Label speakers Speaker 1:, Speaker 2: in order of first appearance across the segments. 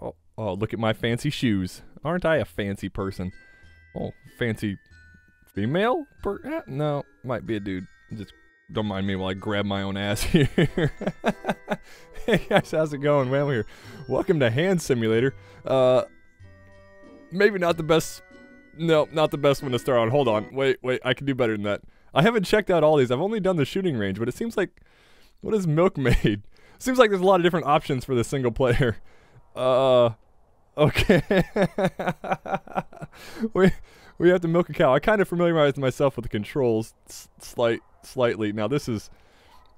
Speaker 1: Oh, oh, look at my fancy shoes. Aren't I a fancy person? Oh, fancy female? Per no, might be a dude. Just don't mind me while I grab my own ass here. hey guys, how's it going? Well, here. Welcome to Hand Simulator. Uh, maybe not the best. No, not the best one to start on. Hold on. Wait, wait. I can do better than that. I haven't checked out all these. I've only done the shooting range, but it seems like what is Milkmaid? Seems like there's a lot of different options for the single player. Uh, okay. we we have to milk a cow. I kind of familiarized myself with the controls slight slightly. Now this is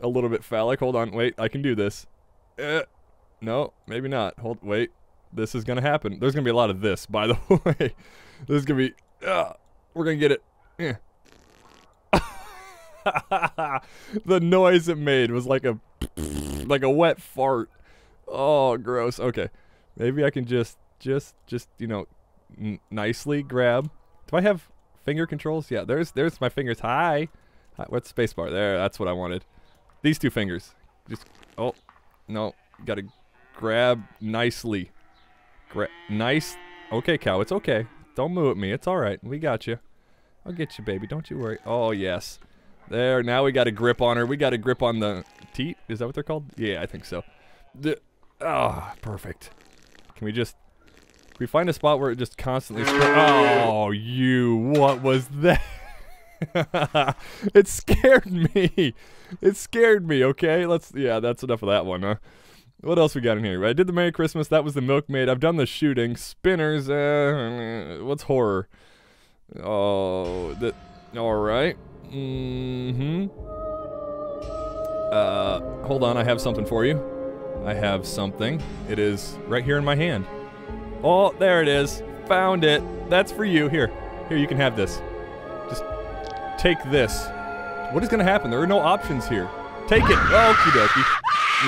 Speaker 1: a little bit phallic. Hold on, wait. I can do this. Uh, no, maybe not. Hold, wait. This is gonna happen. There's gonna be a lot of this, by the way. this is gonna be. Uh, we're gonna get it. Yeah. the noise it made was like a like a wet fart. Oh, gross. Okay. Maybe I can just just just, you know, nicely grab. Do I have finger controls? Yeah, there's there's my fingers. Hi. Hi. What's spacebar? There, that's what I wanted. These two fingers. Just oh, no. Got to grab nicely. Gra nice. Okay, cow. It's okay. Don't move at me. It's all right. We got you. I'll get you, baby. Don't you worry. Oh, yes. There, now we got a grip on her. We got a grip on the teat. Is that what they're called? Yeah, I think so. The, Ah, oh, perfect. Can we just... Can we find a spot where it just constantly... Oh, you. What was that? it scared me. It scared me, okay? Let's... Yeah, that's enough of that one, huh? What else we got in here? I did the Merry Christmas. That was the Milkmaid. I've done the shooting. Spinners. Uh, what's horror? Oh, that... All right. Mm-hmm. Uh, hold on, I have something for you. I have something. It is right here in my hand. Oh, there it is. Found it. That's for you. Here. Here, you can have this. Just take this. What is going to happen? There are no options here. Take it. Okie dokie.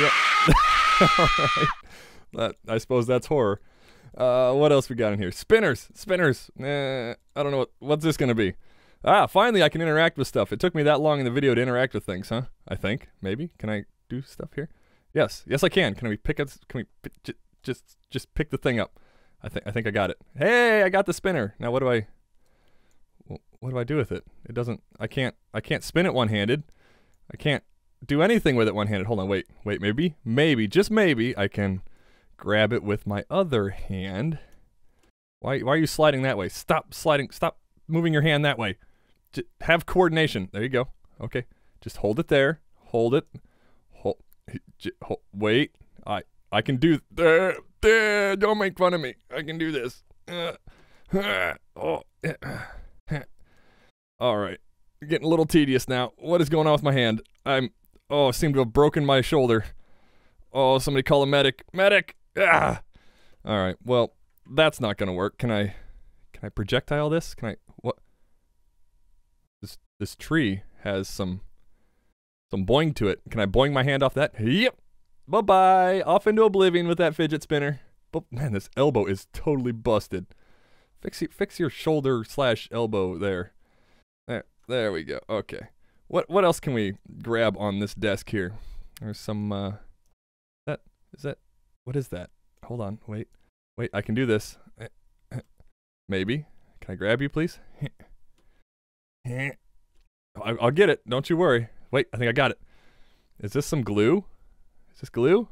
Speaker 1: Yep. Alright. That, I suppose that's horror. Uh, what else we got in here? Spinners. Spinners. Eh, I don't know what, what's this going to be. Ah, finally I can interact with stuff. It took me that long in the video to interact with things, huh? I think. Maybe. Can I do stuff here? Yes. Yes, I can. Can we pick up... Can we... J just just pick the thing up. I think I think I got it. Hey, I got the spinner. Now what do I... What do I do with it? It doesn't... I can't... I can't spin it one-handed. I can't do anything with it one-handed. Hold on, wait. Wait, maybe? Maybe, just maybe, I can grab it with my other hand. Why, why are you sliding that way? Stop sliding. Stop moving your hand that way have coordination. There you go. Okay. Just hold it there. Hold it. Wait. I I can do there. There. Don't make fun of me. I can do this. Uh, uh, oh. All right. Getting a little tedious now. What is going on with my hand? I'm oh, I seem to have broken my shoulder. Oh, somebody call a medic. Medic. Ah. All right. Well, that's not to work. Can I can I projectile this? Can I what This this tree has some some boing to it. Can I boing my hand off that? Yep. Bye bye. Off into oblivion with that fidget spinner. But man, this elbow is totally busted. Fix your, fix your shoulder slash elbow there. There, there we go. Okay. What what else can we grab on this desk here? There's some. Uh, that is that. What is that? Hold on. Wait. Wait. I can do this. Maybe. Can I grab you, please? I'll get it. Don't you worry. Wait, I think I got it. Is this some glue? Is this glue?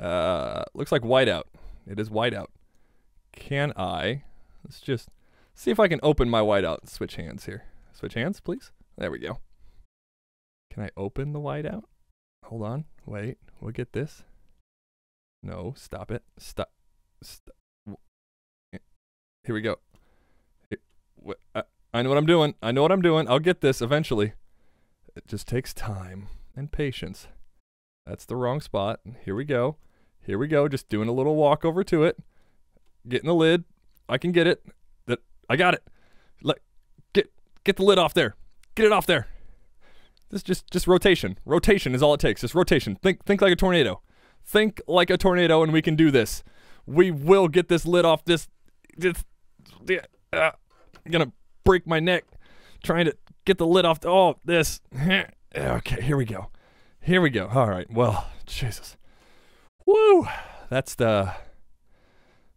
Speaker 1: Uh, looks like whiteout. It is whiteout. Can I? Let's just see if I can open my whiteout. Switch hands here. Switch hands, please. There we go. Can I open the whiteout? Hold on. Wait. We'll get this. No, stop it. Stop. Stop. Here we go. Uh, I know what I'm doing. I know what I'm doing. I'll get this eventually. It just takes time and patience. That's the wrong spot. Here we go. Here we go. Just doing a little walk over to it. Getting the lid. I can get it. That I got it. Let get get the lid off there. Get it off there. This just just rotation. Rotation is all it takes. Just rotation. Think think like a tornado. Think like a tornado, and we can do this. We will get this lid off. This this. Uh, I'm gonna break my neck trying to get the lid off. The, oh, this. Okay, here we go. Here we go. All right. Well, Jesus. Woo. that's the.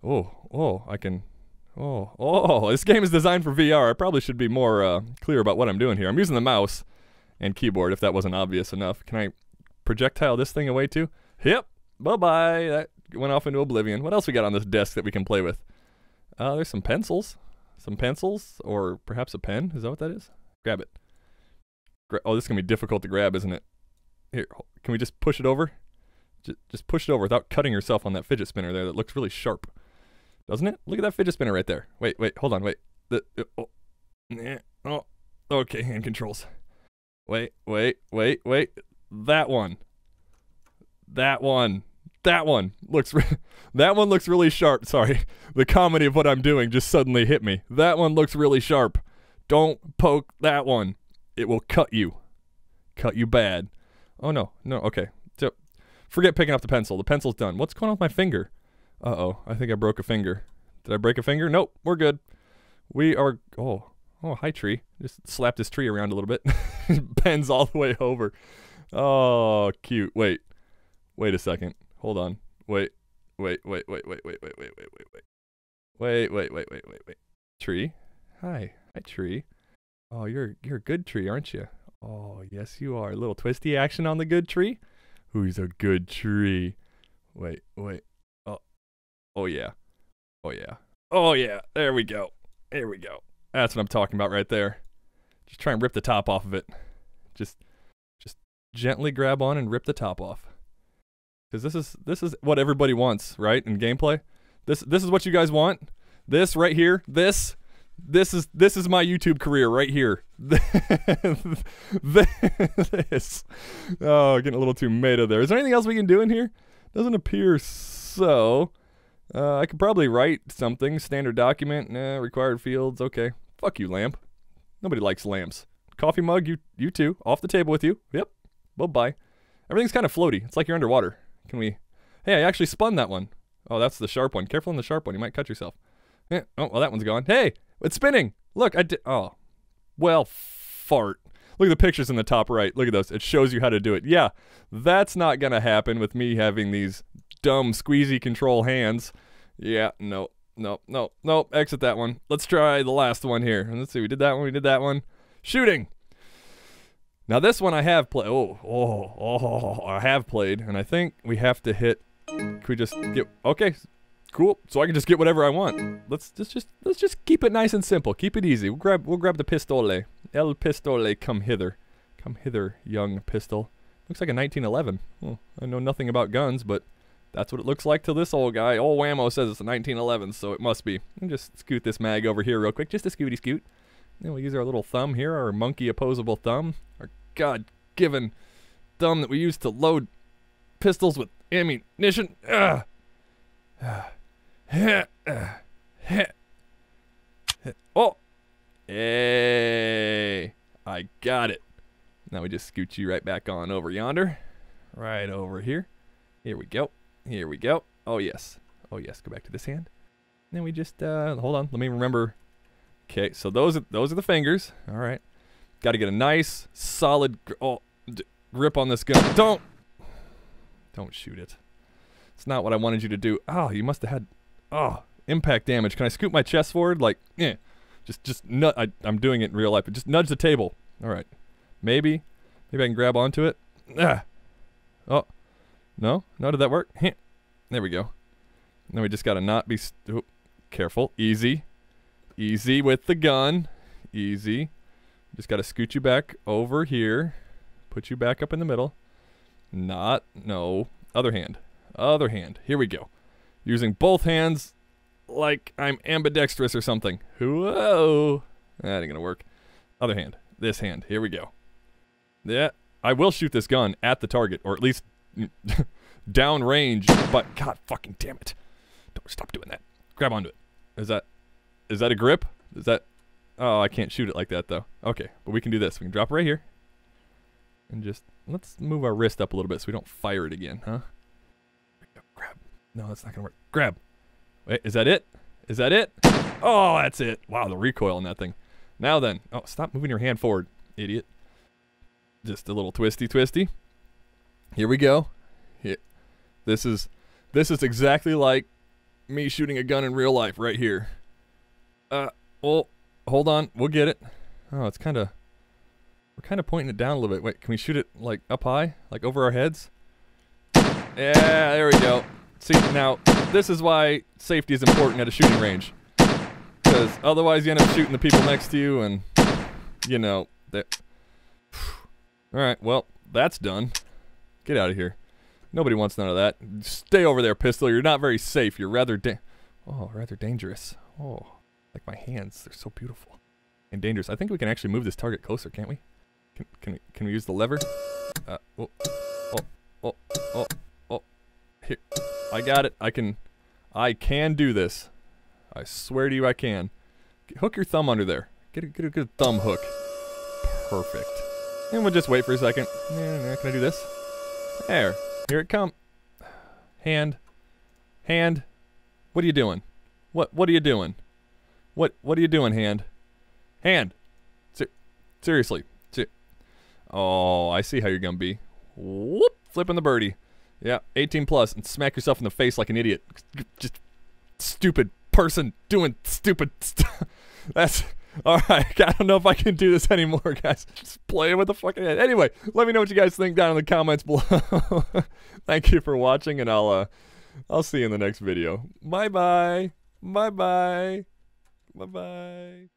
Speaker 1: Oh, oh, I can. Oh, oh, this game is designed for VR. I probably should be more uh, clear about what I'm doing here. I'm using the mouse and keyboard if that wasn't obvious enough. Can I projectile this thing away too? Yep. Bye bye. That went off into oblivion. What else we got on this desk that we can play with? Uh, there's some pencils. Some pencils, or perhaps a pen. Is that what that is? Grab it. Gra- oh, this is going to be difficult to grab, isn't it? Here, can we just push it over? Just, just push it over without cutting yourself on that fidget spinner there that looks really sharp. Doesn't it? Look at that fidget spinner right there. Wait, wait, hold on, wait. The, uh, oh, oh, okay, hand controls. Wait, wait, wait, wait. That one. That one. That one looks. Re- that one looks really sharp. Sorry, the comedy of what I'm doing just suddenly hit me. That one looks really sharp. Don't poke that one. It will cut you. Cut you bad. Oh no, no. Okay, so forget picking up the pencil. The pencil's done. What's going on with my finger? Uh oh, I think I broke a finger. Did I break a finger? Nope, we're good. We are. Oh, oh, hi tree. Just slap this tree around a little bit. Bends all the way over. Oh, cute. Wait, wait a second. Hold on. Wait, wait, wait, wait, wait, wait, wait, wait, wait, wait, wait. Wait, wait, wait, wait, wait, wait. Tree. Hi, hi tree. Oh, you're you're a good tree, aren't you? Oh, yes you are. A little twisty action on the good tree. Who's a good tree? Wait, wait. Oh, oh yeah. Oh yeah. Oh yeah. There we go. There we go. That's what I'm talking about right there. Just try and rip the top off of it. Just, just gently grab on and rip the top off. Because this is this is what everybody wants, right? In gameplay, this this is what you guys want. This right here. This this is this is my YouTube career right here. this. Oh, getting a little too meta there. Is there anything else we can do in here? Doesn't appear so. Uh, I could probably write something. Standard document. Nah, required fields. Okay. Fuck you, lamp. Nobody likes lamps. Coffee mug. You you too. Off the table with you. Yep. Bye bye. Everything's kind of floaty. It's like you're underwater. Can we? Hey, I actually spun that one. Oh, that's the sharp one. Careful on the sharp one. You might cut yourself. Eh, oh, well, that one's gone. Hey, it's spinning. Look, I did. Oh, well, fart. Look at the pictures in the top right. Look at those. It shows you how to do it. Yeah, that's not to happen with me having these dumb squeezy control hands. Yeah, no, no, no, no. Exit that one. Let's try the last one here. Let's see. We did that one. We did that one. Shooting. Now this one I have played. Oh, oh, oh, I have played, and I think we have to hit. Can we just get? Okay, cool. So I can just get whatever I want. Let's just just let's just keep it nice and simple. Keep it easy. We'll grab we'll grab the pistole. El pistole, come hither, come hither, young pistol. Looks like a 1911. Well, I know nothing about guns, but that's what it looks like to this old guy. Old Whamo says it's a 1911, so it must be. Just scoot this mag over here real quick, just a scooty scoot. Then we'll use our little thumb here, our monkey opposable thumb, our God-given thumb that we use to load pistols with ammunition. Ugh. Oh, hey, I got it. Now we just scoot you right back on over yonder, right over here. Here we go. Here we go. Oh yes. Oh yes. Go back to this hand. then we just uh, hold on. Let me remember Okay, so those are, those are the fingers. All right. Got to get a nice, solid gr oh, grip on this gun. Don't, don't shoot it. It's not what I wanted you to do. Oh, you must have had, oh, impact damage. Can I scoop my chest forward? Like, eh. Just, just nut. I, I'm doing it in real life, but just nudge the table. All right. Maybe, maybe I can grab onto it. Ah. Oh, no, no. Did that work? There we go. Then we just gotta not be. Oh, careful. Easy. Easy with the gun. Easy. Just got to scoot you back over here. Put you back up in the middle. Not, no. Other hand. Other hand. Here we go. Using both hands like I'm ambidextrous or something. Whoa. That ain't to work. Other hand. This hand. Here we go. Yeah. I will shoot this gun at the target, or at least down range, but god fucking damn it. Don't stop doing that. Grab onto it. Is that is that a grip? Is that... Oh, I can't shoot it like that, though. Okay, but we can do this. We can drop right here. And just... Let's move our wrist up a little bit so we don't fire it again, huh? No, that's not to work. Grab. Wait, is that it? Is that it? Oh, that's it. Wow, the recoil on that thing. Now then. Oh, stop moving your hand forward, idiot. Just a little twisty twisty. Here we go. Here. This is This is exactly like me shooting a gun in real life right here. Uh, well, hold on. We'll get it. Oh, it's kind of... We're kind of pointing it down a little bit. Wait, can we shoot it, like, up high? Like, over our heads? Yeah, there we go. See, now, this is why safety is important at a shooting range. Because otherwise you end up shooting the people next to you and, you know, that... Alright, well, that's done. Get out of here. Nobody wants none of that. Stay over there, pistol. You're not very safe. You're rather da- Oh, rather dangerous. Oh, like my hands. They're so beautiful. And dangerous. I think we can actually move this target closer, can't we? Can, can, we, can we use the lever? Uh, oh, oh, oh, oh, oh. Here. I got it. I can, I can do this. I swear to you I can. Hook your thumb under there. Get a, get a good thumb hook. Perfect. And we'll just wait for a second. Can I do this? There. Here it come. Hand. Hand. What are you doing? What what are you doing? What what are you doing, hand? Hand. Ser seriously. Ser oh, I see how you're gonna be. Whoop, flipping the birdie. Yeah, 18 plus, and smack yourself in the face like an idiot. Just stupid person doing stupid stuff. That's all right. I don't know if I can do this anymore, guys. Just playing with the fucking head. Anyway, let me know what you guys think down in the comments below. Thank you for watching, and I'll uh, I'll see you in the next video. Bye bye. Bye bye. Bye bye.